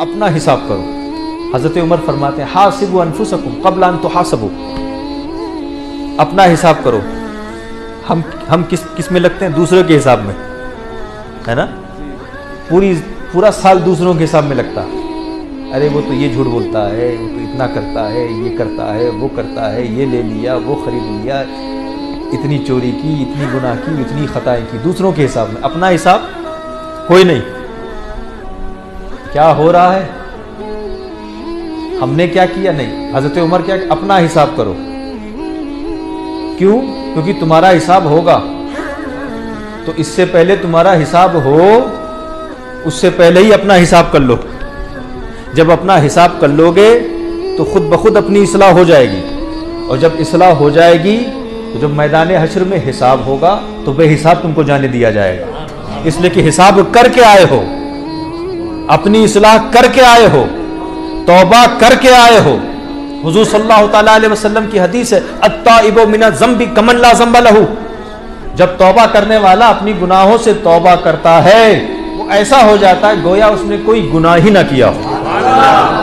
अपना हिसाब करो। हज़रत उमर फरमाते हैं, हासिबु अनफुसकुम कबला तो हासबु अपना हिसाब करो। हम हम किस किसमें लगते हैं? दूसरों के हिसाब में। है ना? पूरी, पूरा साल दूसरों के हिसाब में लगता अरे, वो तो ये झूठ बोलता है, वो तो इतना करता है, ये करता है, वो करता है, ये ले लिया, वो खरीद लिया, इतनी चोरी की, इतनी गुनाह की, इतनी खताएँ की, दूसरों के हिसाब में। अपना हिसाब कोई नहीं। क्या हो रहा है? हमने क्या किया? नहीं। हज़रत उमर क्या अपना हिसाब करो। क्यों? क्योंकि तुम्हारा हिसाब होगा। तो इससे पहले तुम्हारा हिसाब हो, उससे पहले ही अपना हिसाब कर लो। जब अपना हिसाब कर लोगे तो खुद ब खुद अपनी इसलाह हो जाएगी। और जब इसलाह हो जाएगी तो जब मैदान हशर में हिसाब होगा तो बेहिसाब तुमको जाने दिया जाएगा। इसलिए कि हिसाब करके आए हो। अपनी इसलाह करके आए हो, तोबा करके आए हो। हुजूर सल्लल्लाहु वसल्लम की हदीस है, अत्ताइबो मिना जम्बी कमल्ला जम्बा लहू। जब तोबा करने वाला अपनी गुनाहों से तोबा करता है, वो ऐसा हो जाता है, गोया उसने कोई गुनाह ही ना किया हो।